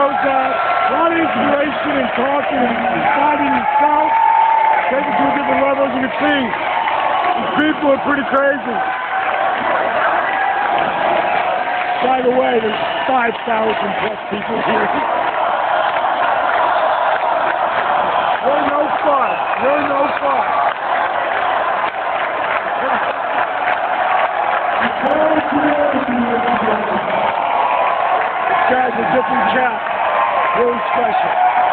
shows uh, a lot of inspiration and talking and fighting himself, taking to a different level, as you can see. These people are pretty crazy. By the way, there's 5,000 plus people here. You're no fun. You're no fun. Guys, a different chap really special.